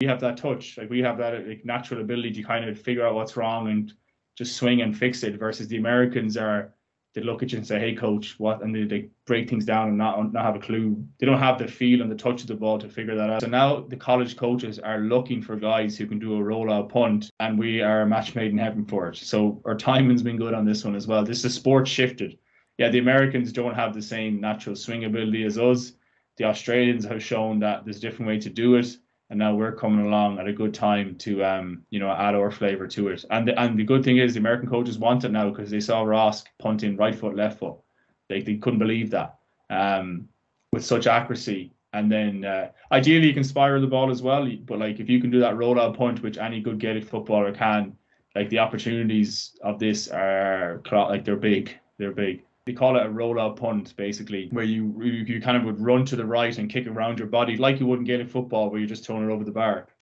we have that touch, like we have that like natural ability to kind of figure out what's wrong and just swing and fix it. Versus the Americans are they look at you and say, "Hey, coach, what?" and they, they break things down and not not have a clue. They don't have the feel and the touch of the ball to figure that out. So now the college coaches are looking for guys who can do a rollout punt, and we are a match made in heaven for it. So our timing's been good on this one as well. This is sport shifted. Yeah, the Americans don't have the same natural swing ability as us. The Australians have shown that there's a different way to do it and now we're coming along at a good time to um you know add our flavor to it. And the, and the good thing is the American coaches want it now because they saw Ross punting right foot left foot. They they couldn't believe that um with such accuracy. And then uh, ideally you can spiral the ball as well. But like if you can do that rollout punt, which any good Gaelic footballer can, like the opportunities of this are like they're big. They're big they call it a rollout punt basically where you you kind of would run to the right and kick around your body like you would in Gaelic football where you're just throwing it over the bar